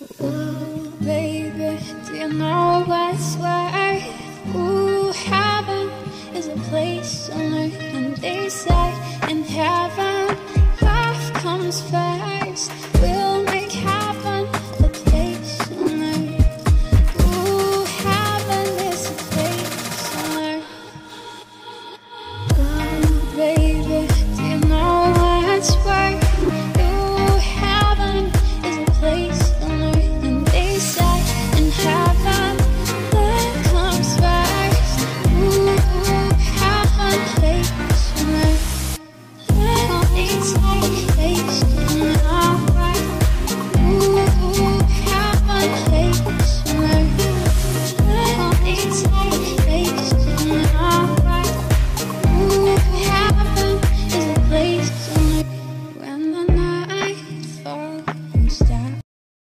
Ooh, baby, do you know what's where? Ooh, heaven is a place on earth, and they say in heaven, love comes first. Stop.